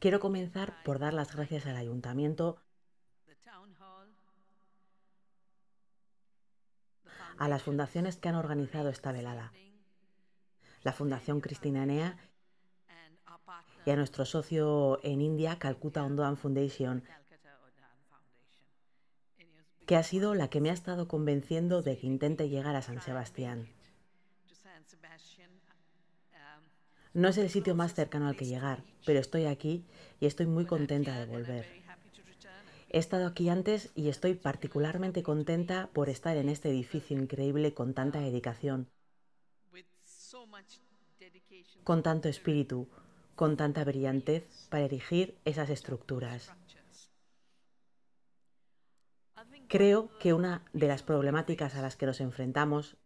quiero comenzar por dar las gracias al ayuntamiento, a las fundaciones que han organizado esta velada, la Fundación Cristina Enea y a nuestro socio en India, Calcutta Ondoan Foundation, que ha sido la que me ha estado convenciendo de que intente llegar a San Sebastián. No es el sitio más cercano al que llegar, pero estoy aquí y estoy muy contenta de volver. He estado aquí antes y estoy particularmente contenta por estar en este edificio increíble con tanta dedicación, con tanto espíritu, con tanta brillantez para erigir esas estructuras. Creo que una de las problemáticas a las que nos enfrentamos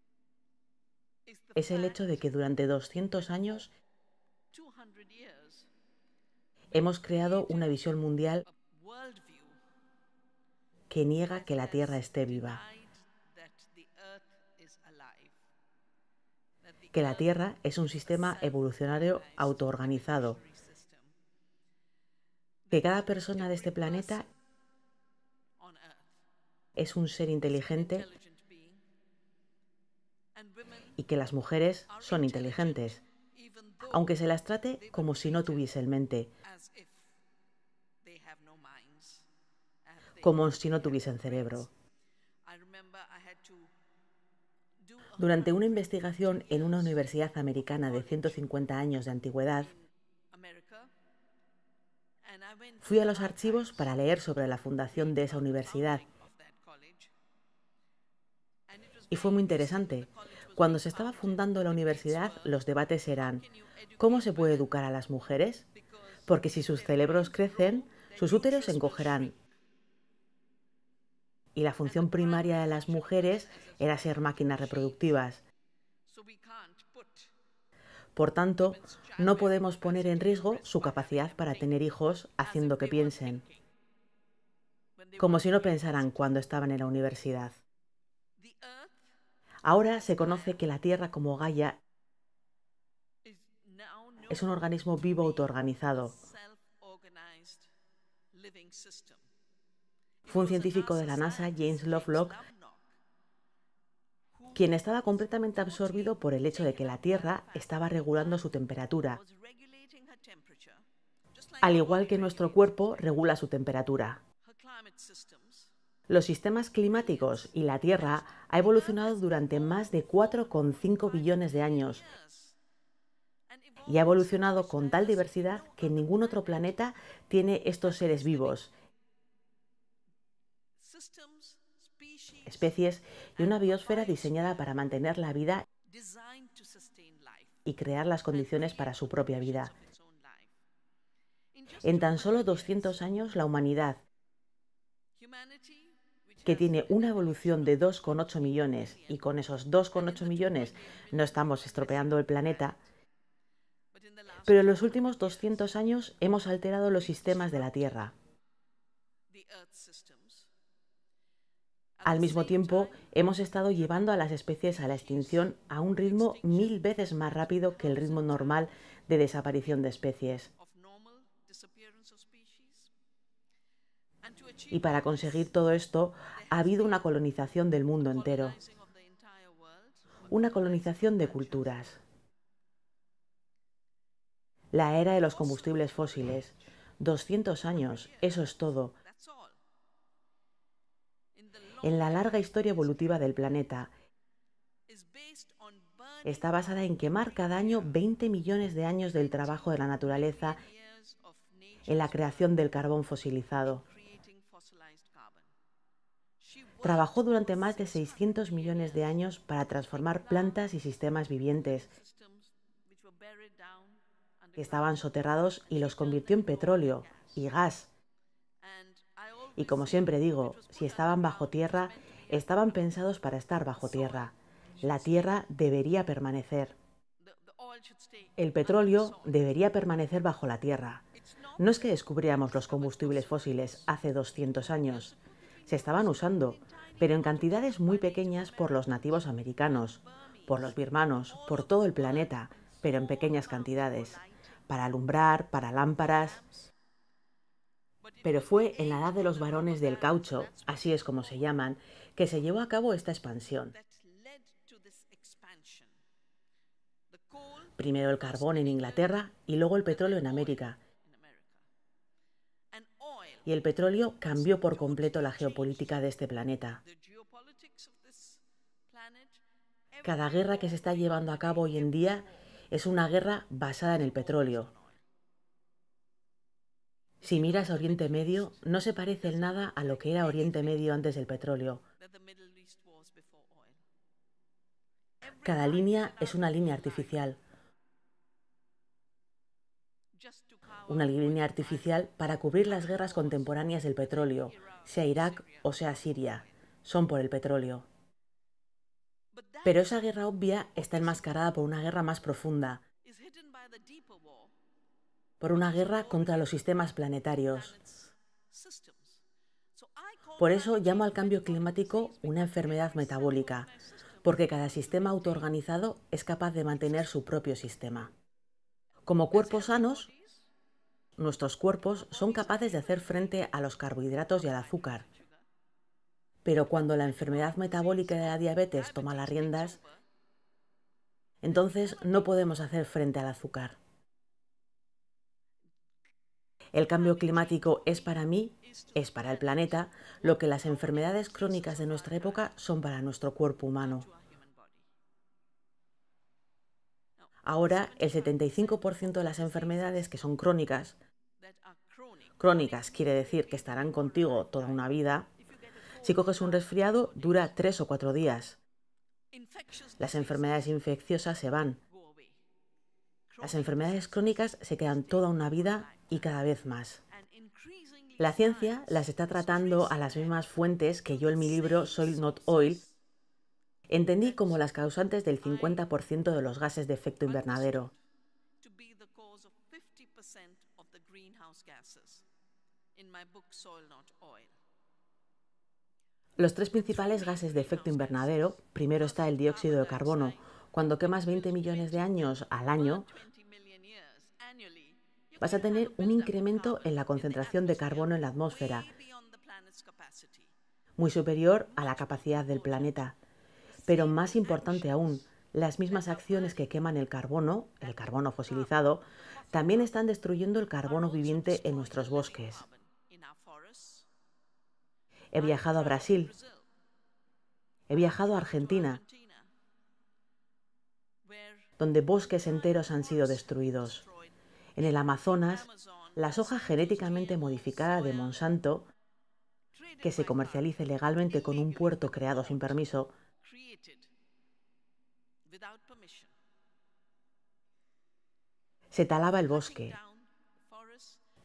es el hecho de que durante 200 años hemos creado una visión mundial que niega que la Tierra esté viva, que la Tierra es un sistema evolucionario autoorganizado, que cada persona de este planeta es un ser inteligente y que las mujeres son inteligentes, aunque se las trate como si no tuviesen mente, como si no tuviesen cerebro. Durante una investigación en una universidad americana de 150 años de antigüedad, fui a los archivos para leer sobre la fundación de esa universidad y fue muy interesante. Cuando se estaba fundando la universidad, los debates eran, ¿cómo se puede educar a las mujeres? Porque si sus cerebros crecen, sus úteros se encogerán. Y la función primaria de las mujeres era ser máquinas reproductivas. Por tanto, no podemos poner en riesgo su capacidad para tener hijos haciendo que piensen, como si no pensaran cuando estaban en la universidad. Ahora se conoce que la Tierra como Gaia es un organismo vivo autoorganizado. Fue un científico de la NASA, James Lovelock, quien estaba completamente absorbido por el hecho de que la Tierra estaba regulando su temperatura, al igual que nuestro cuerpo regula su temperatura. Los sistemas climáticos y la Tierra ha evolucionado durante más de 4,5 billones de años y ha evolucionado con tal diversidad que ningún otro planeta tiene estos seres vivos, especies y una biosfera diseñada para mantener la vida y crear las condiciones para su propia vida. En tan solo 200 años la humanidad que tiene una evolución de 2,8 millones y con esos 2,8 millones no estamos estropeando el planeta, pero en los últimos 200 años hemos alterado los sistemas de la Tierra. Al mismo tiempo, hemos estado llevando a las especies a la extinción a un ritmo mil veces más rápido que el ritmo normal de desaparición de especies. Y para conseguir todo esto ha habido una colonización del mundo entero, una colonización de culturas. La era de los combustibles fósiles, 200 años, eso es todo. En la larga historia evolutiva del planeta, está basada en quemar cada año 20 millones de años del trabajo de la naturaleza en la creación del carbón fosilizado. Trabajó durante más de 600 millones de años para transformar plantas y sistemas vivientes que estaban soterrados y los convirtió en petróleo y gas. Y como siempre digo, si estaban bajo tierra, estaban pensados para estar bajo tierra. La tierra debería permanecer. El petróleo debería permanecer bajo la tierra. No es que descubriéramos los combustibles fósiles hace 200 años. Se estaban usando, pero en cantidades muy pequeñas por los nativos americanos, por los birmanos, por todo el planeta, pero en pequeñas cantidades, para alumbrar, para lámparas. Pero fue en la edad de los varones del caucho, así es como se llaman, que se llevó a cabo esta expansión. Primero el carbón en Inglaterra y luego el petróleo en América. Y el petróleo cambió por completo la geopolítica de este planeta. Cada guerra que se está llevando a cabo hoy en día es una guerra basada en el petróleo. Si miras a Oriente Medio, no se parece en nada a lo que era Oriente Medio antes del petróleo. Cada línea es una línea artificial. Una línea artificial para cubrir las guerras contemporáneas del petróleo, sea Irak o sea Siria. Son por el petróleo. Pero esa guerra obvia está enmascarada por una guerra más profunda, por una guerra contra los sistemas planetarios. Por eso llamo al cambio climático una enfermedad metabólica, porque cada sistema autoorganizado es capaz de mantener su propio sistema. Como cuerpos sanos, nuestros cuerpos son capaces de hacer frente a los carbohidratos y al azúcar, pero cuando la enfermedad metabólica de la diabetes toma las riendas, entonces no podemos hacer frente al azúcar. El cambio climático es para mí, es para el planeta, lo que las enfermedades crónicas de nuestra época son para nuestro cuerpo humano. Ahora, el 75% de las enfermedades que son crónicas, crónicas quiere decir que estarán contigo toda una vida, si coges un resfriado, dura tres o cuatro días. Las enfermedades infecciosas se van. Las enfermedades crónicas se quedan toda una vida y cada vez más. La ciencia las está tratando a las mismas fuentes que yo en mi libro Soil Not Oil entendí como las causantes del 50% de los gases de efecto invernadero. Los tres principales gases de efecto invernadero, primero está el dióxido de carbono. Cuando quemas 20 millones de años al año, vas a tener un incremento en la concentración de carbono en la atmósfera, muy superior a la capacidad del planeta. Pero más importante aún, las mismas acciones que queman el carbono, el carbono fosilizado, también están destruyendo el carbono viviente en nuestros bosques. He viajado a Brasil. He viajado a Argentina, donde bosques enteros han sido destruidos. En el Amazonas, la soja genéticamente modificada de Monsanto, que se comercialice legalmente con un puerto creado sin permiso, se talaba el bosque,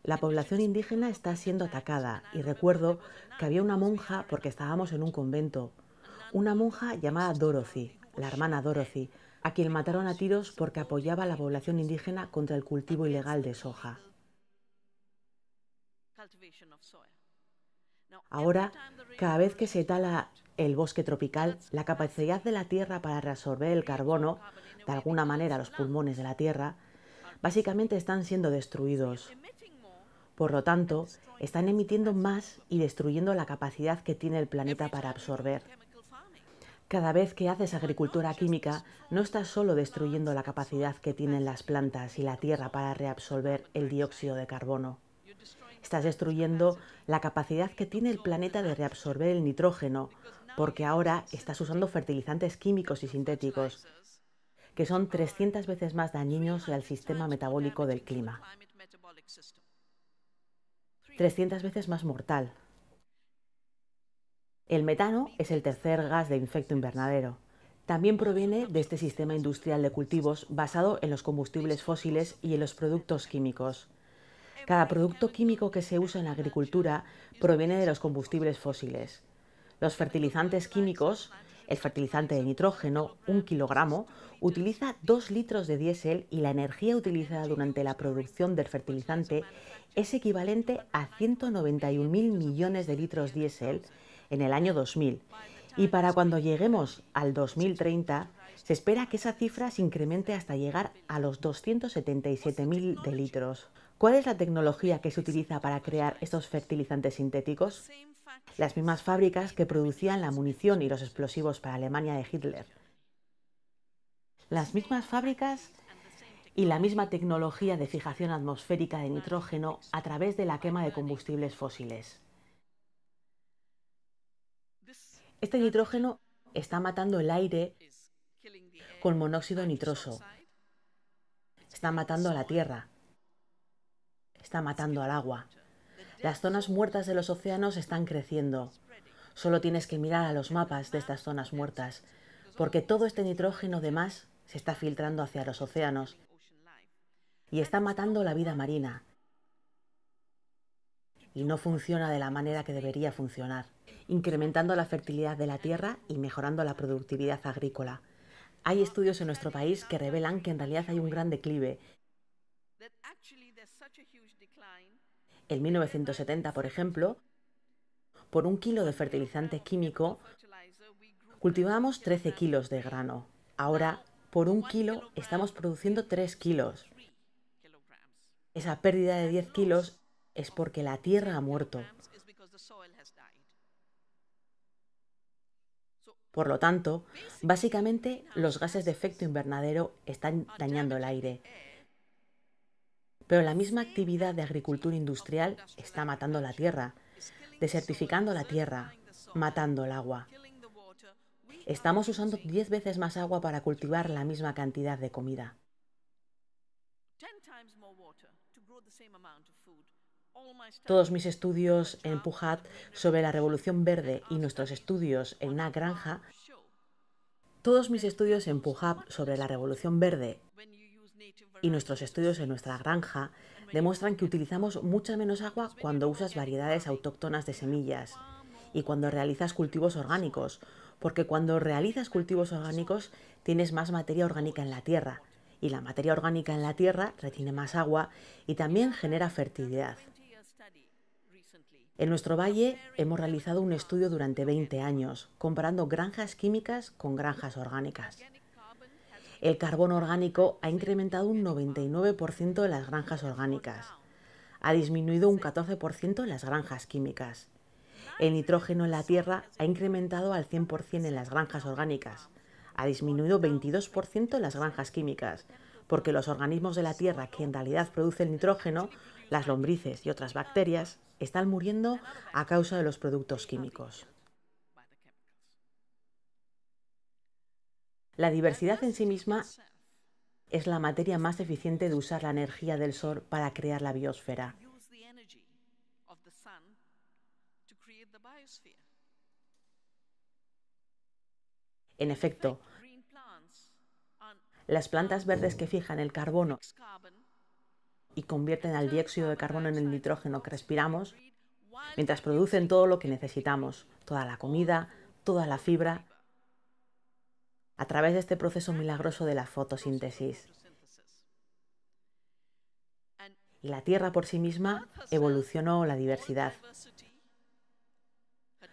la población indígena está siendo atacada y recuerdo que había una monja, porque estábamos en un convento, una monja llamada Dorothy, la hermana Dorothy, a quien mataron a tiros porque apoyaba a la población indígena contra el cultivo ilegal de soja. Ahora, cada vez que se tala el bosque tropical, la capacidad de la Tierra para reabsorber el carbono, de alguna manera los pulmones de la Tierra, básicamente están siendo destruidos. Por lo tanto, están emitiendo más y destruyendo la capacidad que tiene el planeta para absorber. Cada vez que haces agricultura química, no estás solo destruyendo la capacidad que tienen las plantas y la tierra para reabsorber el dióxido de carbono. Estás destruyendo la capacidad que tiene el planeta de reabsorber el nitrógeno, porque ahora estás usando fertilizantes químicos y sintéticos, que son 300 veces más dañinos al sistema metabólico del clima. 300 veces más mortal. El metano es el tercer gas de efecto invernadero. También proviene de este sistema industrial de cultivos basado en los combustibles fósiles y en los productos químicos. Cada producto químico que se usa en la agricultura proviene de los combustibles fósiles. Los fertilizantes químicos, el fertilizante de nitrógeno, un kilogramo, utiliza dos litros de diésel y la energía utilizada durante la producción del fertilizante es equivalente a 191.000 millones de litros diésel en el año 2000. Y para cuando lleguemos al 2030, se espera que esa cifra se incremente hasta llegar a los 277.000 de litros. ¿Cuál es la tecnología que se utiliza para crear estos fertilizantes sintéticos? Las mismas fábricas que producían la munición y los explosivos para Alemania de Hitler. Las mismas fábricas y la misma tecnología de fijación atmosférica de nitrógeno a través de la quema de combustibles fósiles. Este nitrógeno está matando el aire con monóxido nitroso. Está matando a la tierra. Está matando al agua. Las zonas muertas de los océanos están creciendo. Solo tienes que mirar a los mapas de estas zonas muertas, porque todo este nitrógeno de más se está filtrando hacia los océanos y está matando la vida marina. Y no funciona de la manera que debería funcionar, incrementando la fertilidad de la tierra y mejorando la productividad agrícola. Hay estudios en nuestro país que revelan que en realidad hay un gran declive. En 1970, por ejemplo, por un kilo de fertilizante químico cultivábamos 13 kilos de grano. Ahora, por un kilo estamos produciendo 3 kilos. Esa pérdida de 10 kilos es porque la tierra ha muerto. Por lo tanto, básicamente los gases de efecto invernadero están dañando el aire. Pero la misma actividad de agricultura industrial está matando la tierra, desertificando la tierra, matando el agua. Estamos usando 10 veces más agua para cultivar la misma cantidad de comida. Todos mis estudios en Pujat sobre la revolución verde y nuestros estudios en una granja, todos mis estudios en Pujat sobre la revolución verde y nuestros estudios en nuestra granja demuestran que utilizamos mucha menos agua cuando usas variedades autóctonas de semillas y cuando realizas cultivos orgánicos, porque cuando realizas cultivos orgánicos tienes más materia orgánica en la tierra y la materia orgánica en la tierra retiene más agua y también genera fertilidad. En nuestro valle hemos realizado un estudio durante 20 años, comparando granjas químicas con granjas orgánicas. El carbón orgánico ha incrementado un 99% en las granjas orgánicas. Ha disminuido un 14% en las granjas químicas. El nitrógeno en la tierra ha incrementado al 100% en las granjas orgánicas. Ha disminuido 22% en las granjas químicas, porque los organismos de la tierra que en realidad producen nitrógeno, las lombrices y otras bacterias, están muriendo a causa de los productos químicos. La diversidad en sí misma es la materia más eficiente de usar la energía del sol para crear la biosfera. En efecto, las plantas verdes que fijan el carbono y convierten al dióxido de carbono en el nitrógeno que respiramos, mientras producen todo lo que necesitamos, toda la comida, toda la fibra, a través de este proceso milagroso de la fotosíntesis. Y la Tierra por sí misma evolucionó la diversidad.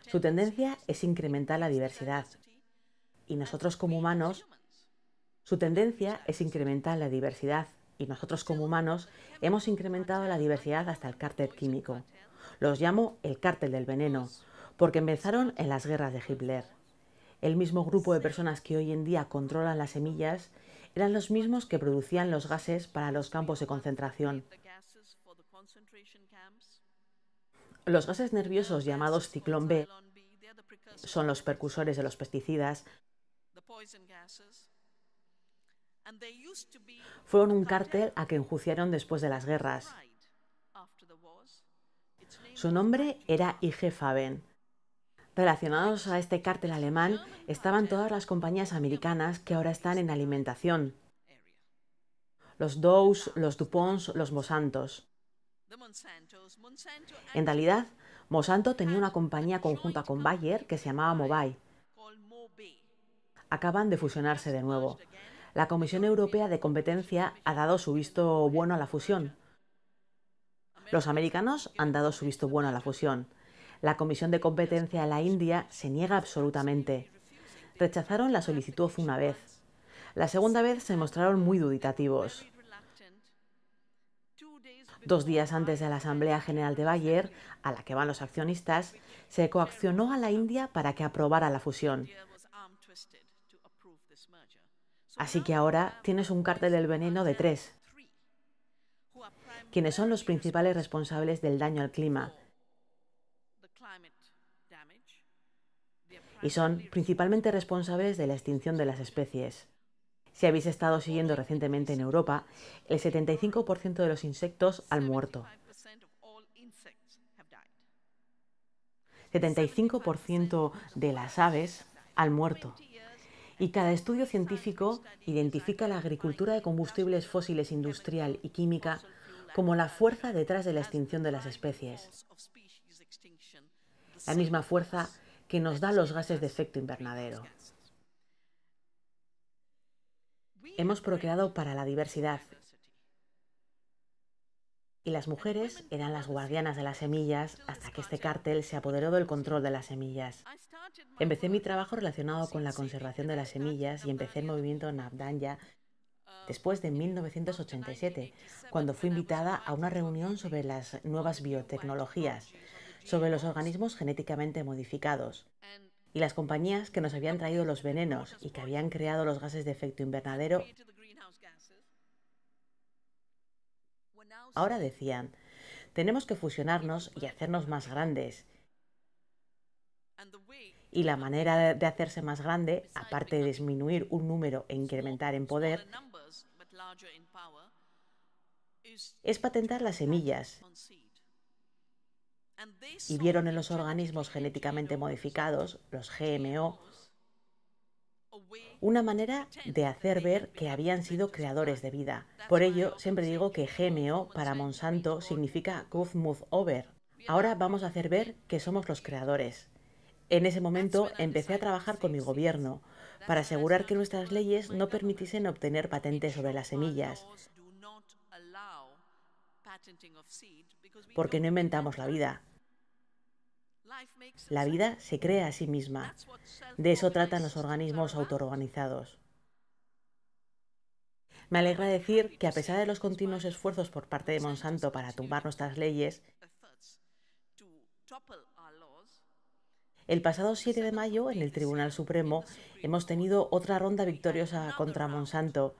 Su tendencia es incrementar la diversidad. Y nosotros como humanos, su tendencia es incrementar la diversidad y nosotros como humanos hemos incrementado la diversidad hasta el cártel químico. Los llamo el cártel del veneno, porque empezaron en las guerras de Hitler. El mismo grupo de personas que hoy en día controlan las semillas eran los mismos que producían los gases para los campos de concentración. Los gases nerviosos llamados ciclón B son los precursores de los pesticidas fueron un cártel a que enjuiciaron después de las guerras. Su nombre era IG Faben. Relacionados a este cártel alemán estaban todas las compañías americanas que ahora están en alimentación. Los Dows, los DuPonts, los Monsantos. En realidad, Monsanto tenía una compañía conjunta con Bayer que se llamaba Mobile. Acaban de fusionarse de nuevo. La Comisión Europea de Competencia ha dado su visto bueno a la fusión. Los americanos han dado su visto bueno a la fusión. La Comisión de Competencia de la India se niega absolutamente. Rechazaron la solicitud una vez. La segunda vez se mostraron muy duditativos. Dos días antes de la Asamblea General de Bayer, a la que van los accionistas, se coaccionó a la India para que aprobara la fusión. Así que ahora tienes un cártel del veneno de tres, quienes son los principales responsables del daño al clima. Y son principalmente responsables de la extinción de las especies. Si habéis estado siguiendo recientemente en Europa, el 75% de los insectos han muerto. 75% de las aves han muerto. Y cada estudio científico identifica la agricultura de combustibles fósiles industrial y química como la fuerza detrás de la extinción de las especies. La misma fuerza que nos da los gases de efecto invernadero. Hemos procreado para la diversidad. Y las mujeres eran las guardianas de las semillas hasta que este cártel se apoderó del control de las semillas. Empecé mi trabajo relacionado con la conservación de las semillas y empecé el movimiento Nabdanya después de 1987, cuando fui invitada a una reunión sobre las nuevas biotecnologías, sobre los organismos genéticamente modificados y las compañías que nos habían traído los venenos y que habían creado los gases de efecto invernadero, ahora decían, tenemos que fusionarnos y hacernos más grandes. Y la manera de hacerse más grande, aparte de disminuir un número e incrementar en poder, es patentar las semillas y vieron en los organismos genéticamente modificados, los GMO, una manera de hacer ver que habían sido creadores de vida. Por ello, siempre digo que GMO para Monsanto significa Good Move Over. Ahora vamos a hacer ver que somos los creadores. En ese momento empecé a trabajar con mi gobierno para asegurar que nuestras leyes no permitiesen obtener patentes sobre las semillas, porque no inventamos la vida. La vida se crea a sí misma. De eso tratan los organismos autoorganizados. Me alegra decir que a pesar de los continuos esfuerzos por parte de Monsanto para tumbar nuestras leyes, el pasado 7 de mayo en el Tribunal Supremo hemos tenido otra ronda victoriosa contra Monsanto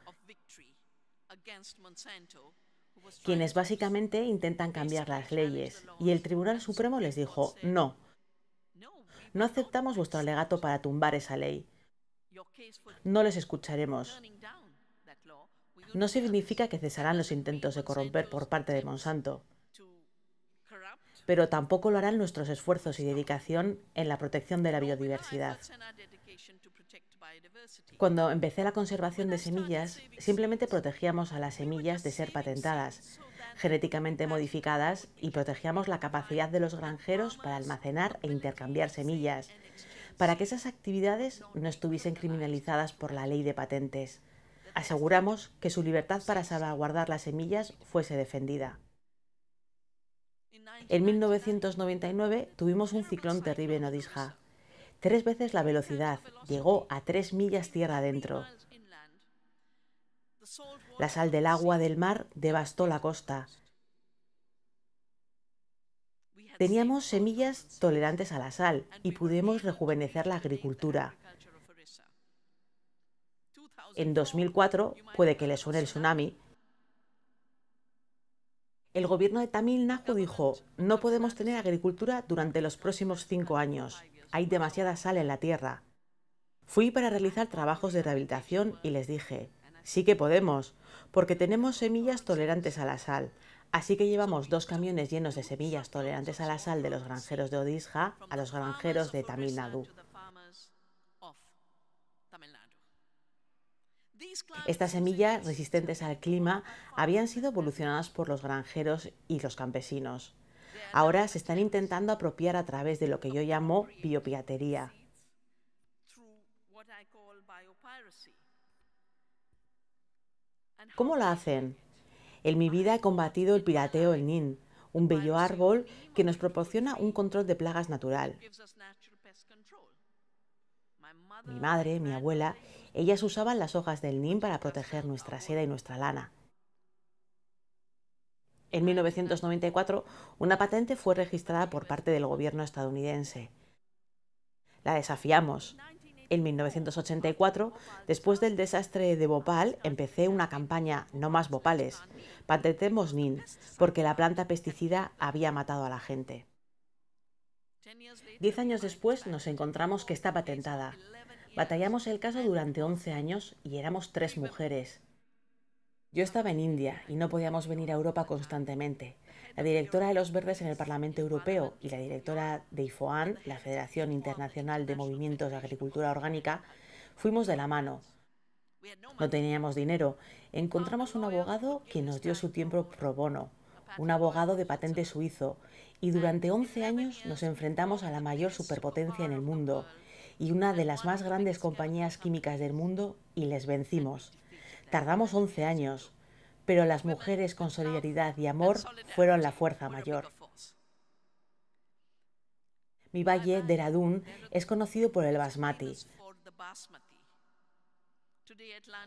quienes básicamente intentan cambiar las leyes, y el Tribunal Supremo les dijo, no, no aceptamos vuestro alegato para tumbar esa ley. No les escucharemos. No significa que cesarán los intentos de corromper por parte de Monsanto, pero tampoco lo harán nuestros esfuerzos y dedicación en la protección de la biodiversidad. Cuando empecé la conservación de semillas, simplemente protegíamos a las semillas de ser patentadas, genéticamente modificadas y protegíamos la capacidad de los granjeros para almacenar e intercambiar semillas, para que esas actividades no estuviesen criminalizadas por la ley de patentes. Aseguramos que su libertad para salvaguardar las semillas fuese defendida. En 1999 tuvimos un ciclón terrible en Odisha tres veces la velocidad, llegó a tres millas tierra adentro. La sal del agua del mar devastó la costa. Teníamos semillas tolerantes a la sal y pudimos rejuvenecer la agricultura. En 2004, puede que le suene el tsunami, el gobierno de Tamil Nadu dijo, no podemos tener agricultura durante los próximos cinco años hay demasiada sal en la tierra. Fui para realizar trabajos de rehabilitación y les dije, sí que podemos, porque tenemos semillas tolerantes a la sal. Así que llevamos dos camiones llenos de semillas tolerantes a la sal de los granjeros de Odisha a los granjeros de Tamil Nadu. Estas semillas resistentes al clima habían sido evolucionadas por los granjeros y los campesinos ahora se están intentando apropiar a través de lo que yo llamo biopiatería. ¿Cómo lo hacen? En mi vida he combatido el pirateo el NIN, un bello árbol que nos proporciona un control de plagas natural. Mi madre, mi abuela, ellas usaban las hojas del NIN para proteger nuestra seda y nuestra lana. En 1994, una patente fue registrada por parte del gobierno estadounidense. La desafiamos. En 1984, después del desastre de Bhopal, empecé una campaña No más Bhopales, patentemos NIN, porque la planta pesticida había matado a la gente. Diez años después nos encontramos que está patentada. Batallamos el caso durante 11 años y éramos tres mujeres. Yo estaba en India y no podíamos venir a Europa constantemente. La directora de los Verdes en el Parlamento Europeo y la directora de IFOAN, la Federación Internacional de Movimientos de Agricultura Orgánica, fuimos de la mano. No teníamos dinero. Encontramos un abogado que nos dio su tiempo pro bono, un abogado de patente suizo, y durante 11 años nos enfrentamos a la mayor superpotencia en el mundo y una de las más grandes compañías químicas del mundo y les vencimos. Tardamos 11 años, pero las mujeres con solidaridad y amor fueron la fuerza mayor. Mi valle, Deradun, es conocido por el basmati.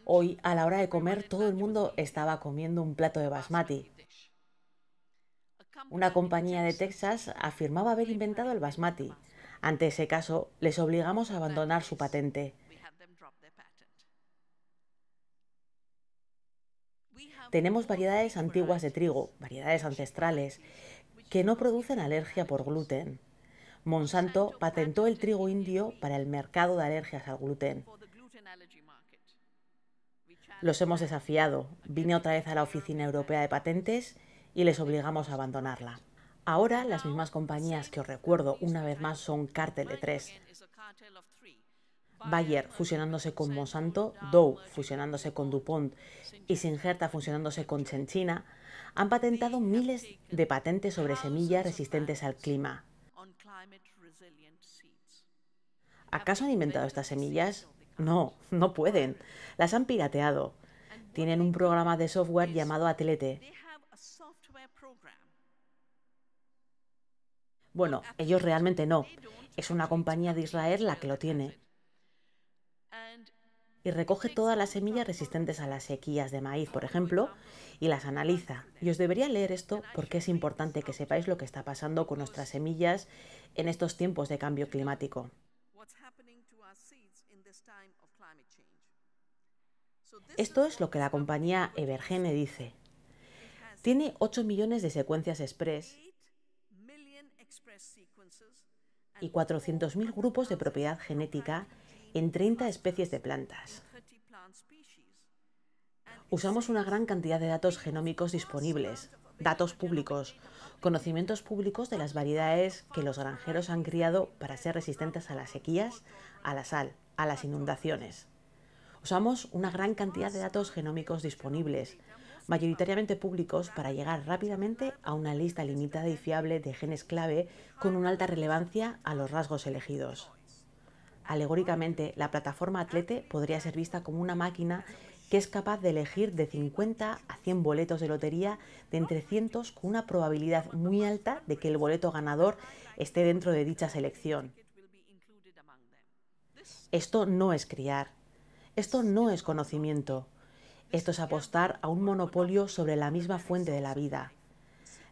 Hoy, a la hora de comer, todo el mundo estaba comiendo un plato de basmati. Una compañía de Texas afirmaba haber inventado el basmati. Ante ese caso, les obligamos a abandonar su patente. Tenemos variedades antiguas de trigo, variedades ancestrales, que no producen alergia por gluten. Monsanto patentó el trigo indio para el mercado de alergias al gluten. Los hemos desafiado. Vine otra vez a la Oficina Europea de Patentes y les obligamos a abandonarla. Ahora las mismas compañías que os recuerdo una vez más son cártel de tres. Bayer fusionándose con Monsanto, Dow fusionándose con DuPont y Singerta fusionándose con Chenchina, han patentado miles de patentes sobre semillas resistentes al clima. ¿Acaso han inventado estas semillas? No, no pueden. Las han pirateado. Tienen un programa de software llamado Atlete. Bueno, ellos realmente no. Es una compañía de Israel la que lo tiene y recoge todas las semillas resistentes a las sequías de maíz, por ejemplo, y las analiza. Y os debería leer esto porque es importante que sepáis lo que está pasando con nuestras semillas en estos tiempos de cambio climático. Esto es lo que la compañía Evergene dice. Tiene 8 millones de secuencias express y 400.000 grupos de propiedad genética en 30 especies de plantas. Usamos una gran cantidad de datos genómicos disponibles, datos públicos, conocimientos públicos de las variedades que los granjeros han criado para ser resistentes a las sequías, a la sal, a las inundaciones. Usamos una gran cantidad de datos genómicos disponibles, mayoritariamente públicos, para llegar rápidamente a una lista limitada y fiable de genes clave con una alta relevancia a los rasgos elegidos. Alegóricamente, la plataforma Atlete podría ser vista como una máquina que es capaz de elegir de 50 a 100 boletos de lotería de entre cientos con una probabilidad muy alta de que el boleto ganador esté dentro de dicha selección. Esto no es criar. Esto no es conocimiento. Esto es apostar a un monopolio sobre la misma fuente de la vida.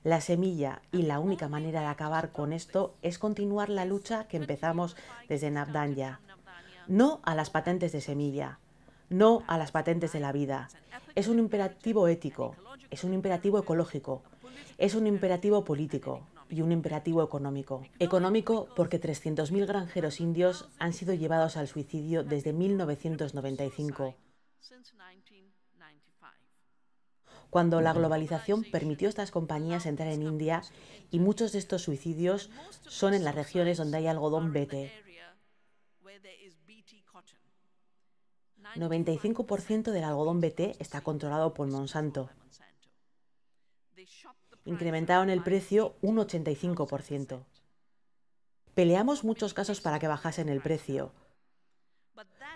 La semilla y la única manera de acabar con esto es continuar la lucha que empezamos desde Nabdanya. No a las patentes de semilla, no a las patentes de la vida. Es un imperativo ético, es un imperativo ecológico, es un imperativo político y un imperativo económico. Económico porque 300.000 granjeros indios han sido llevados al suicidio desde 1995 cuando la globalización permitió a estas compañías entrar en India y muchos de estos suicidios son en las regiones donde hay algodón BT. 95% del algodón BT está controlado por Monsanto. Incrementaron el precio un 85%. Peleamos muchos casos para que bajasen el precio,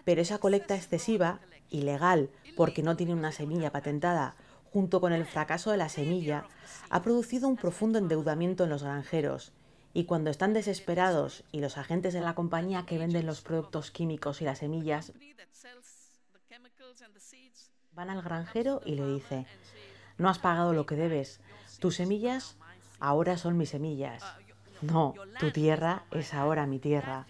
pero esa colecta excesiva, ilegal, porque no tiene una semilla patentada junto con el fracaso de la semilla, ha producido un profundo endeudamiento en los granjeros, y cuando están desesperados y los agentes de la compañía que venden los productos químicos y las semillas van al granjero y le dice, no has pagado lo que debes, Tus semillas ahora son mis semillas. No, tu tierra es ahora mi tierra.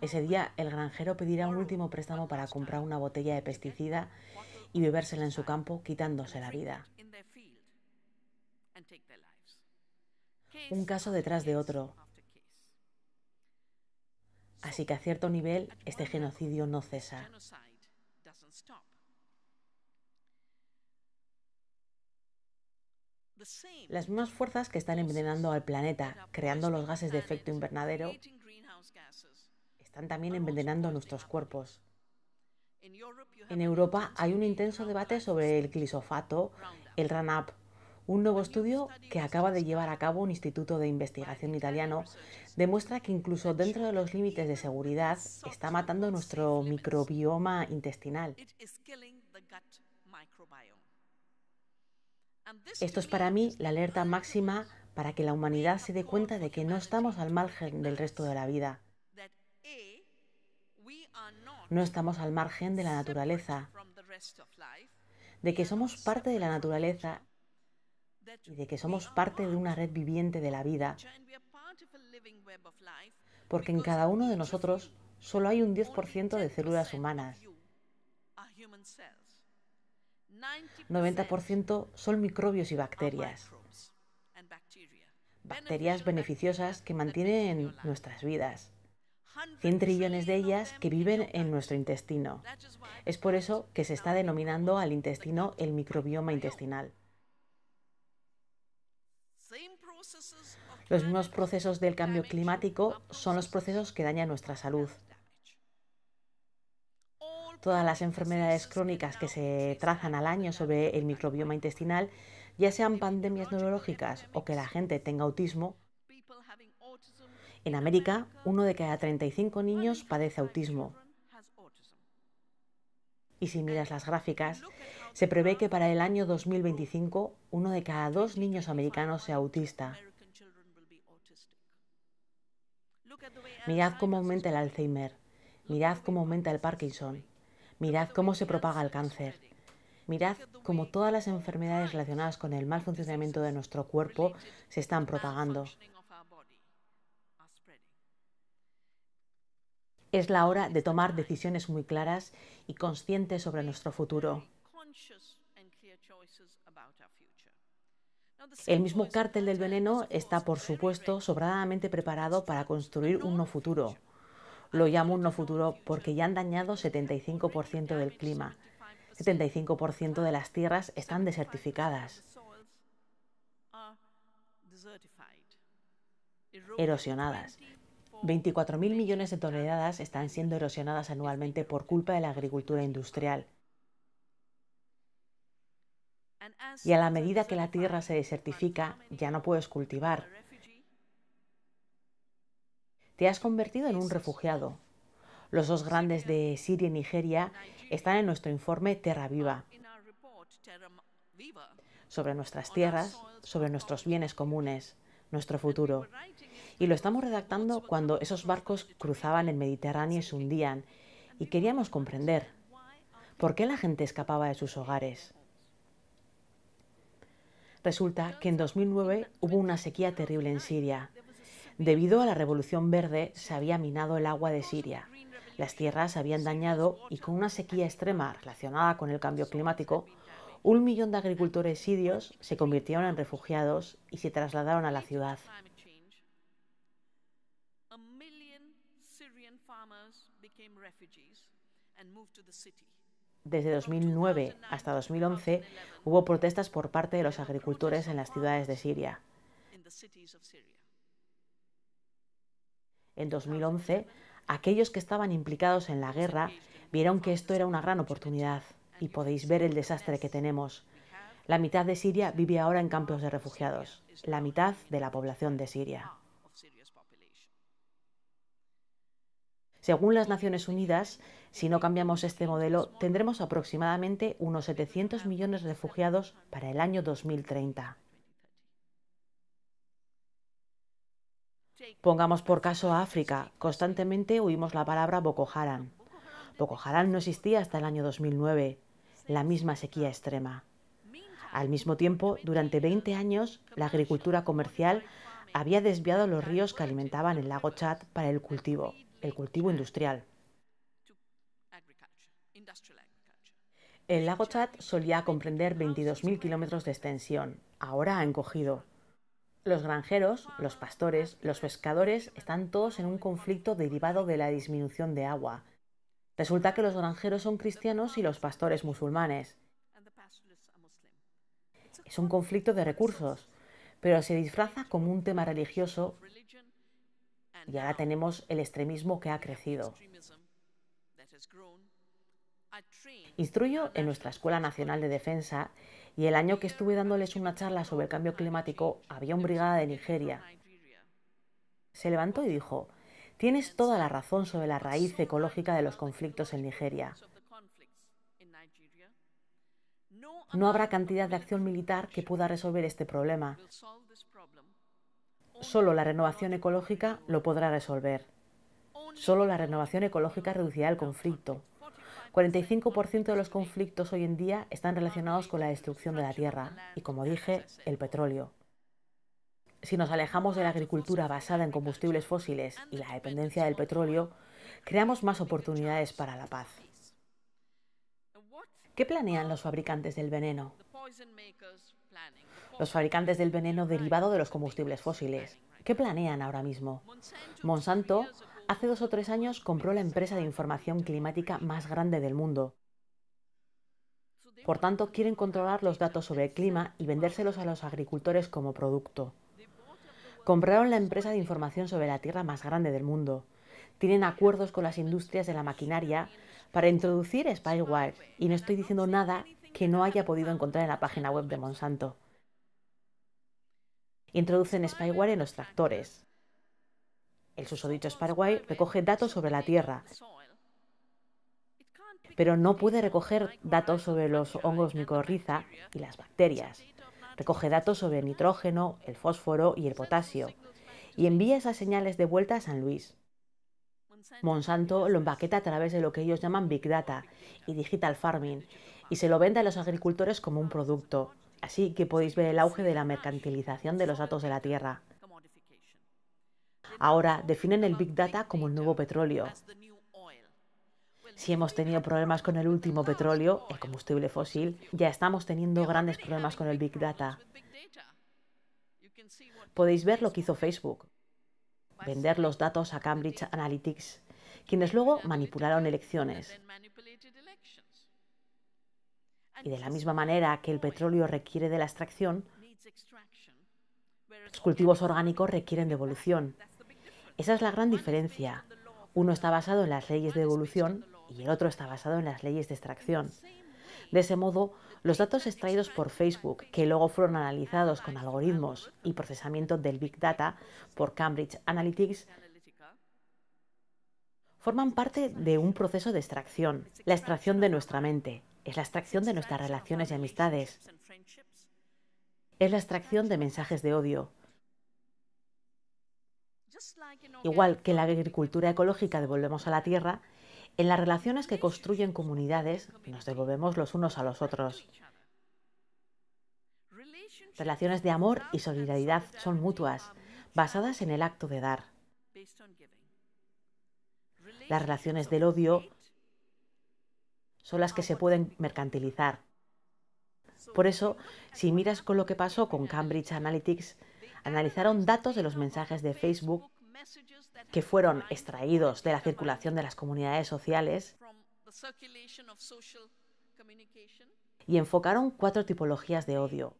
Ese día el granjero pedirá un último préstamo para comprar una botella de pesticida y bebérsela en su campo quitándose la vida. Un caso detrás de otro. Así que a cierto nivel este genocidio no cesa. Las mismas fuerzas que están envenenando al planeta, creando los gases de efecto invernadero, están también envenenando nuestros cuerpos. En Europa hay un intenso debate sobre el glisofato, el Roundup, un nuevo estudio que acaba de llevar a cabo un instituto de investigación italiano demuestra que incluso dentro de los límites de seguridad está matando nuestro microbioma intestinal. Esto es para mí la alerta máxima para que la humanidad se dé cuenta de que no estamos al margen del resto de la vida. No estamos al margen de la naturaleza, de que somos parte de la naturaleza y de que somos parte de una red viviente de la vida, porque en cada uno de nosotros solo hay un 10% de células humanas. 90% son microbios y bacterias. Bacterias beneficiosas que mantienen nuestras vidas. 100 trillones de ellas que viven en nuestro intestino. Es por eso que se está denominando al intestino el microbioma intestinal. Los mismos procesos del cambio climático son los procesos que dañan nuestra salud. Todas las enfermedades crónicas que se trazan al año sobre el microbioma intestinal, ya sean pandemias neurológicas o que la gente tenga autismo, en América, uno de cada 35 niños padece autismo. Y si miras las gráficas, se prevé que para el año 2025 uno de cada dos niños americanos sea autista. Mirad cómo aumenta el Alzheimer, mirad cómo aumenta el Parkinson, mirad cómo se propaga el cáncer, mirad cómo todas las enfermedades relacionadas con el mal funcionamiento de nuestro cuerpo se están propagando. Es la hora de tomar decisiones muy claras y conscientes sobre nuestro futuro. El mismo cártel del veneno está, por supuesto, sobradamente preparado para construir un no futuro. Lo llamo un no futuro porque ya han dañado 75% del clima. 75% de las tierras están desertificadas, erosionadas. 24.000 millones de toneladas están siendo erosionadas anualmente por culpa de la agricultura industrial. Y a la medida que la tierra se desertifica, ya no puedes cultivar. Te has convertido en un refugiado. Los dos grandes de Siria y Nigeria están en nuestro informe Terra Viva sobre nuestras tierras, sobre nuestros bienes comunes, nuestro futuro. Y lo estamos redactando cuando esos barcos cruzaban el Mediterráneo y se hundían. Y queríamos comprender por qué la gente escapaba de sus hogares. Resulta que en 2009 hubo una sequía terrible en Siria. Debido a la revolución verde se había minado el agua de Siria. Las tierras se habían dañado y con una sequía extrema relacionada con el cambio climático, un millón de agricultores sirios se convirtieron en refugiados y se trasladaron a la ciudad. Desde 2009 hasta 2011 hubo protestas por parte de los agricultores en las ciudades de Siria. En 2011, aquellos que estaban implicados en la guerra vieron que esto era una gran oportunidad y podéis ver el desastre que tenemos. La mitad de Siria vive ahora en campos de refugiados, la mitad de la población de Siria. Según las Naciones Unidas, si no cambiamos este modelo, tendremos aproximadamente unos 700 millones de refugiados para el año 2030. Pongamos por caso a África. Constantemente oímos la palabra Boko Haram. Boko Haram no existía hasta el año 2009, la misma sequía extrema. Al mismo tiempo, durante 20 años, la agricultura comercial había desviado los ríos que alimentaban el lago Chad para el cultivo, el cultivo industrial. El lago Chad solía comprender 22.000 kilómetros de extensión, ahora ha encogido. Los granjeros, los pastores, los pescadores están todos en un conflicto derivado de la disminución de agua. Resulta que los granjeros son cristianos y los pastores musulmanes. Es un conflicto de recursos, pero se disfraza como un tema religioso y ahora tenemos el extremismo que ha crecido. Instruyo en nuestra Escuela Nacional de Defensa y el año que estuve dándoles una charla sobre el cambio climático había un brigada de Nigeria. Se levantó y dijo, tienes toda la razón sobre la raíz ecológica de los conflictos en Nigeria. No habrá cantidad de acción militar que pueda resolver este problema. Solo la renovación ecológica lo podrá resolver. Solo la renovación ecológica reducirá el conflicto. 45% de los conflictos hoy en día están relacionados con la destrucción de la tierra y, como dije, el petróleo. Si nos alejamos de la agricultura basada en combustibles fósiles y la dependencia del petróleo, creamos más oportunidades para la paz. ¿Qué planean los fabricantes del veneno? Los fabricantes del veneno derivado de los combustibles fósiles. ¿Qué planean ahora mismo? Monsanto hace dos o tres años compró la empresa de información climática más grande del mundo. Por tanto, quieren controlar los datos sobre el clima y vendérselos a los agricultores como producto. Compraron la empresa de información sobre la Tierra más grande del mundo. Tienen acuerdos con las industrias de la maquinaria para introducir Spyware y no estoy diciendo nada que no haya podido encontrar en la página web de Monsanto. Introducen Spyware en los tractores. El susodicho Spyware recoge datos sobre la Tierra, pero no puede recoger datos sobre los hongos micorriza y las bacterias. Recoge datos sobre el nitrógeno, el fósforo y el potasio y envía esas señales de vuelta a San Luis. Monsanto lo empaqueta a través de lo que ellos llaman Big Data y Digital Farming y se lo vende a los agricultores como un producto. Así que podéis ver el auge de la mercantilización de los datos de la tierra. Ahora definen el Big Data como el nuevo petróleo. Si hemos tenido problemas con el último petróleo, el combustible fósil, ya estamos teniendo grandes problemas con el Big Data. Podéis ver lo que hizo Facebook vender los datos a Cambridge Analytics, quienes luego manipularon elecciones. Y de la misma manera que el petróleo requiere de la extracción, los cultivos orgánicos requieren de evolución. Esa es la gran diferencia. Uno está basado en las leyes de evolución y el otro está basado en las leyes de extracción. De ese modo, los datos extraídos por Facebook, que luego fueron analizados con algoritmos y procesamiento del Big Data por Cambridge Analytics, forman parte de un proceso de extracción, la extracción de nuestra mente, es la extracción de nuestras relaciones y amistades, es la extracción de mensajes de odio. Igual que la agricultura ecológica devolvemos a la tierra, en las relaciones que construyen comunidades nos devolvemos los unos a los otros. Relaciones de amor y solidaridad son mutuas, basadas en el acto de dar. Las relaciones del odio son las que se pueden mercantilizar. Por eso, si miras con lo que pasó con Cambridge Analytics, analizaron datos de los mensajes de Facebook que fueron extraídos de la circulación de las comunidades sociales y enfocaron cuatro tipologías de odio.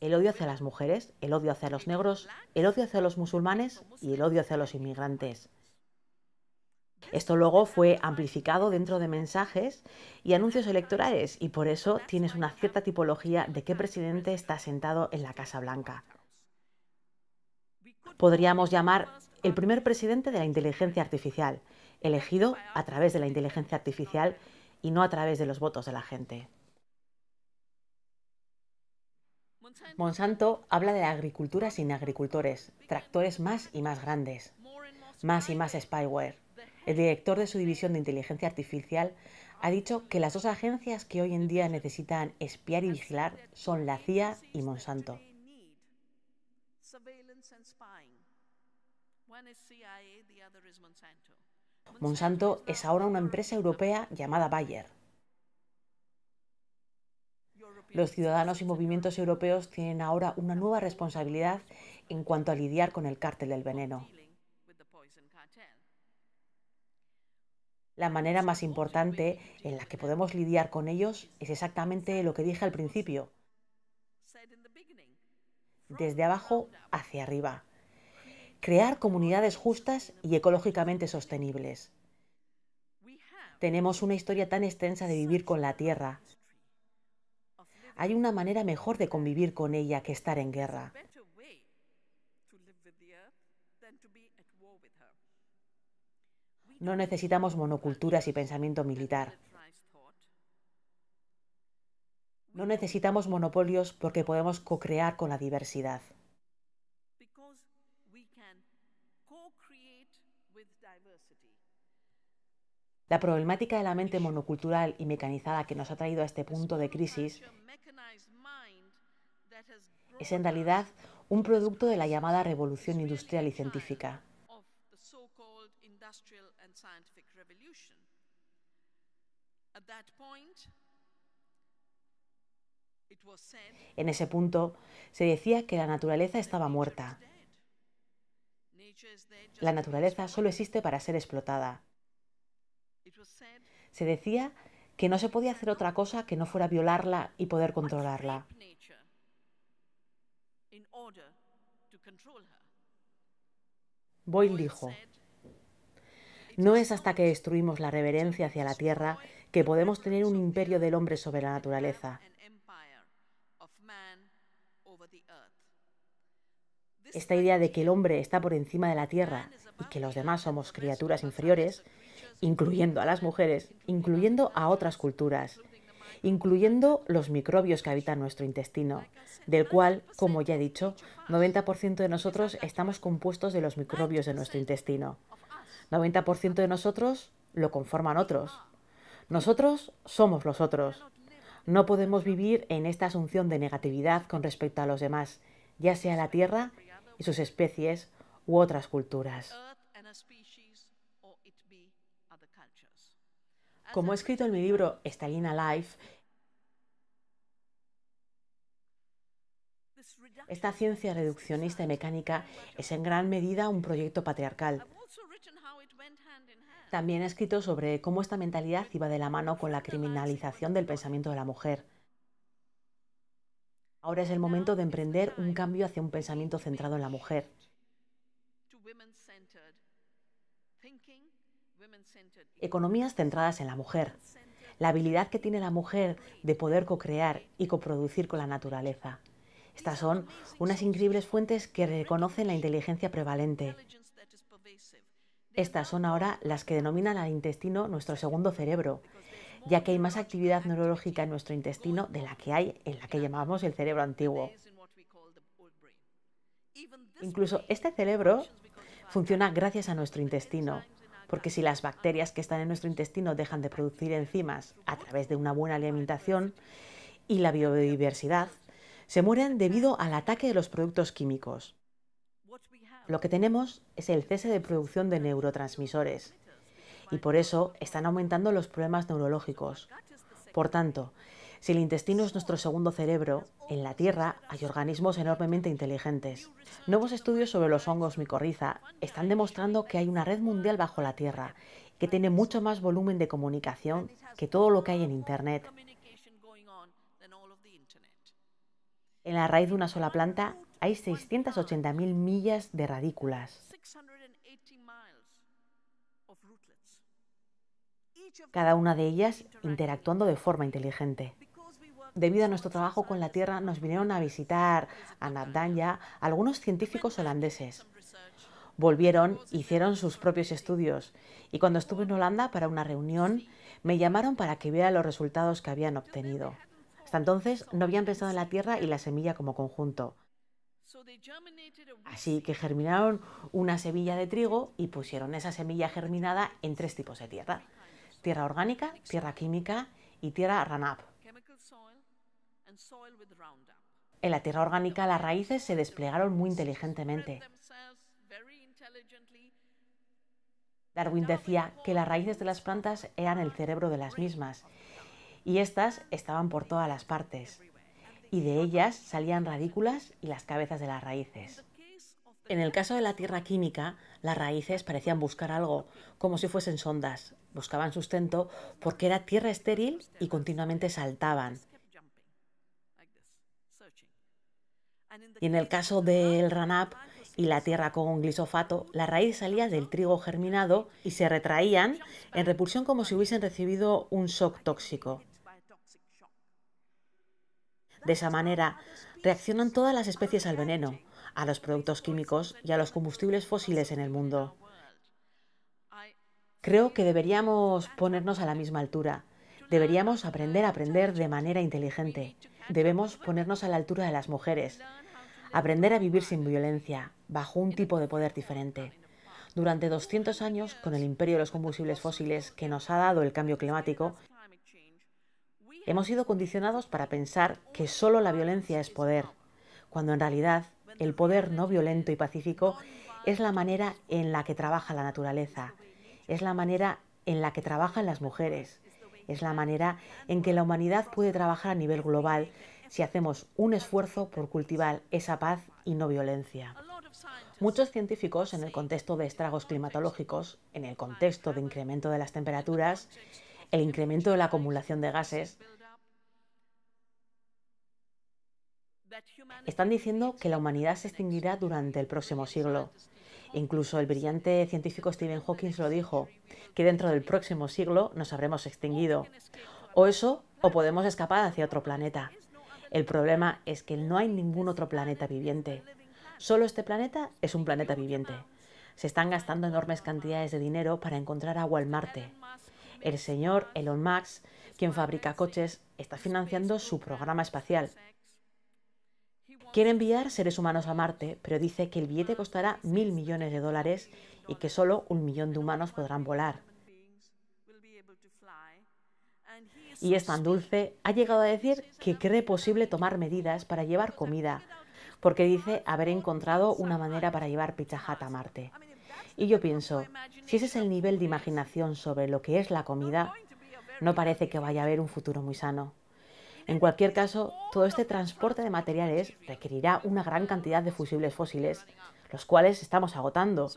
El odio hacia las mujeres, el odio hacia los negros, el odio hacia los musulmanes y el odio hacia los inmigrantes. Esto luego fue amplificado dentro de mensajes y anuncios electorales y por eso tienes una cierta tipología de qué presidente está sentado en la Casa Blanca. Podríamos llamar el primer presidente de la inteligencia artificial, elegido a través de la inteligencia artificial y no a través de los votos de la gente. Monsanto habla de la agricultura sin agricultores, tractores más y más grandes, más y más spyware, el director de su división de inteligencia artificial, ha dicho que las dos agencias que hoy en día necesitan espiar y vigilar son la CIA y Monsanto. Monsanto es ahora una empresa europea llamada Bayer. Los ciudadanos y movimientos europeos tienen ahora una nueva responsabilidad en cuanto a lidiar con el cártel del veneno. La manera más importante en la que podemos lidiar con ellos es exactamente lo que dije al principio. Desde abajo hacia arriba. Crear comunidades justas y ecológicamente sostenibles. Tenemos una historia tan extensa de vivir con la tierra. Hay una manera mejor de convivir con ella que estar en guerra. No necesitamos monoculturas y pensamiento militar. No necesitamos monopolios porque podemos co-crear con la diversidad. La problemática de la mente monocultural y mecanizada que nos ha traído a este punto de crisis es en realidad un producto de la llamada revolución industrial y científica. En ese punto se decía que la naturaleza estaba muerta. La naturaleza solo existe para ser explotada. Se decía que no se podía hacer otra cosa que no fuera violarla y poder controlarla. Boyle dijo, no es hasta que destruimos la reverencia hacia la tierra que podemos tener un imperio del hombre sobre la naturaleza. Esta idea de que el hombre está por encima de la tierra y que los demás somos criaturas inferiores, incluyendo a las mujeres, incluyendo a otras culturas, incluyendo los microbios que habitan nuestro intestino, del cual, como ya he dicho, 90% de nosotros estamos compuestos de los microbios de nuestro intestino. 90% de nosotros lo conforman otros. Nosotros somos los otros. No podemos vivir en esta asunción de negatividad con respecto a los demás, ya sea la Tierra y sus especies u otras culturas. Como he escrito en mi libro Stalina Life, esta ciencia reduccionista y mecánica es en gran medida un proyecto patriarcal. También he escrito sobre cómo esta mentalidad iba de la mano con la criminalización del pensamiento de la mujer. Ahora es el momento de emprender un cambio hacia un pensamiento centrado en la mujer. Economías centradas en la mujer. La habilidad que tiene la mujer de poder co-crear y coproducir con la naturaleza. Estas son unas increíbles fuentes que reconocen la inteligencia prevalente, estas son ahora las que denominan al intestino nuestro segundo cerebro, ya que hay más actividad neurológica en nuestro intestino de la que hay en la que llamamos el cerebro antiguo. Incluso este cerebro funciona gracias a nuestro intestino, porque si las bacterias que están en nuestro intestino dejan de producir enzimas a través de una buena alimentación y la biodiversidad, se mueren debido al ataque de los productos químicos. Lo que tenemos es el cese de producción de neurotransmisores y por eso están aumentando los problemas neurológicos. Por tanto, si el intestino es nuestro segundo cerebro, en la Tierra hay organismos enormemente inteligentes. Nuevos estudios sobre los hongos micorriza están demostrando que hay una red mundial bajo la Tierra que tiene mucho más volumen de comunicación que todo lo que hay en Internet. En la raíz de una sola planta hay 680.000 millas de radículas. Cada una de ellas interactuando de forma inteligente. Debido a nuestro trabajo con la Tierra, nos vinieron a visitar a Nadanya algunos científicos holandeses. Volvieron, hicieron sus propios estudios y cuando estuve en Holanda para una reunión, me llamaron para que viera los resultados que habían obtenido. Hasta entonces no habían pensado en la Tierra y la semilla como conjunto. Así que germinaron una semilla de trigo y pusieron esa semilla germinada en tres tipos de tierra. Tierra orgánica, tierra química y tierra Roundup. En la tierra orgánica las raíces se desplegaron muy inteligentemente. Darwin decía que las raíces de las plantas eran el cerebro de las mismas y estas estaban por todas las partes y de ellas salían radículas y las cabezas de las raíces. En el caso de la tierra química, las raíces parecían buscar algo, como si fuesen sondas. Buscaban sustento porque era tierra estéril y continuamente saltaban. Y en el caso del ranap y la tierra con glisofato, la raíz salía del trigo germinado y se retraían en repulsión como si hubiesen recibido un shock tóxico. De esa manera, reaccionan todas las especies al veneno, a los productos químicos y a los combustibles fósiles en el mundo. Creo que deberíamos ponernos a la misma altura. Deberíamos aprender a aprender de manera inteligente. Debemos ponernos a la altura de las mujeres. Aprender a vivir sin violencia, bajo un tipo de poder diferente. Durante 200 años, con el imperio de los combustibles fósiles que nos ha dado el cambio climático, Hemos sido condicionados para pensar que solo la violencia es poder, cuando en realidad el poder no violento y pacífico es la manera en la que trabaja la naturaleza, es la manera en la que trabajan las mujeres, es la manera en que la humanidad puede trabajar a nivel global si hacemos un esfuerzo por cultivar esa paz y no violencia. Muchos científicos, en el contexto de estragos climatológicos, en el contexto de incremento de las temperaturas, el incremento de la acumulación de gases, Están diciendo que la humanidad se extinguirá durante el próximo siglo. Incluso el brillante científico Stephen Hawking lo dijo, que dentro del próximo siglo nos habremos extinguido. O eso, o podemos escapar hacia otro planeta. El problema es que no hay ningún otro planeta viviente. Solo este planeta es un planeta viviente. Se están gastando enormes cantidades de dinero para encontrar agua en Marte. El señor Elon Musk, quien fabrica coches, está financiando su programa espacial Quiere enviar seres humanos a Marte, pero dice que el billete costará mil millones de dólares y que solo un millón de humanos podrán volar. Y es tan dulce, ha llegado a decir que cree posible tomar medidas para llevar comida, porque dice haber encontrado una manera para llevar Pizza a Marte. Y yo pienso, si ese es el nivel de imaginación sobre lo que es la comida, no parece que vaya a haber un futuro muy sano. En cualquier caso, todo este transporte de materiales requerirá una gran cantidad de fusibles fósiles, los cuales estamos agotando.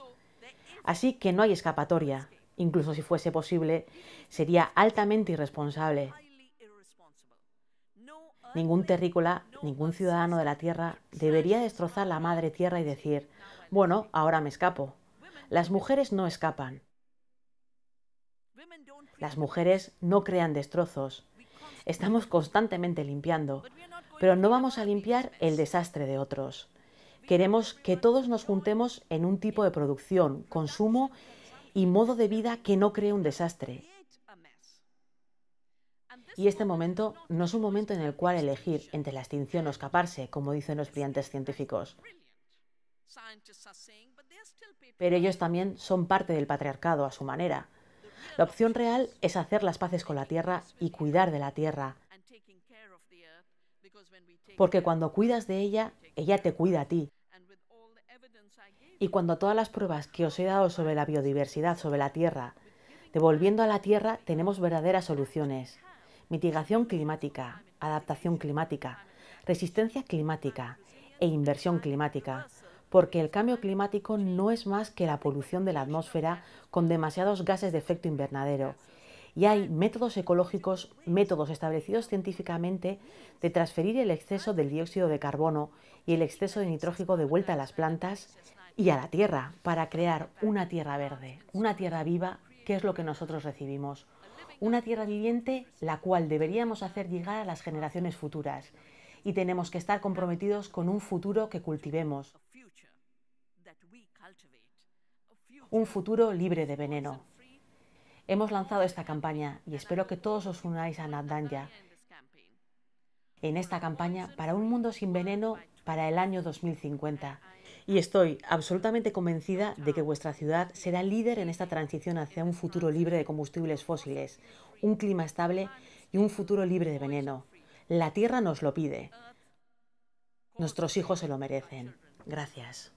Así que no hay escapatoria. Incluso si fuese posible, sería altamente irresponsable. Ningún terrícola, ningún ciudadano de la Tierra debería destrozar la madre Tierra y decir, bueno, ahora me escapo. Las mujeres no escapan. Las mujeres no crean destrozos, Estamos constantemente limpiando, pero no vamos a limpiar el desastre de otros. Queremos que todos nos juntemos en un tipo de producción, consumo y modo de vida que no cree un desastre. Y este momento no es un momento en el cual elegir entre la extinción o escaparse, como dicen los brillantes científicos. Pero ellos también son parte del patriarcado a su manera. La opción real es hacer las paces con la tierra y cuidar de la tierra. Porque cuando cuidas de ella, ella te cuida a ti. Y cuando todas las pruebas que os he dado sobre la biodiversidad, sobre la tierra, devolviendo a la tierra, tenemos verdaderas soluciones. Mitigación climática, adaptación climática, resistencia climática e inversión climática porque el cambio climático no es más que la polución de la atmósfera con demasiados gases de efecto invernadero. Y hay métodos ecológicos, métodos establecidos científicamente de transferir el exceso del dióxido de carbono y el exceso de nitrógeno de vuelta a las plantas y a la tierra para crear una tierra verde, una tierra viva, que es lo que nosotros recibimos. Una tierra viviente la cual deberíamos hacer llegar a las generaciones futuras y tenemos que estar comprometidos con un futuro que cultivemos, un futuro libre de veneno. Hemos lanzado esta campaña y espero que todos os unáis a Nadanya. en esta campaña para un mundo sin veneno para el año 2050. Y estoy absolutamente convencida de que vuestra ciudad será líder en esta transición hacia un futuro libre de combustibles fósiles, un clima estable y un futuro libre de veneno. La Tierra nos lo pide. Nuestros hijos se lo merecen. Gracias.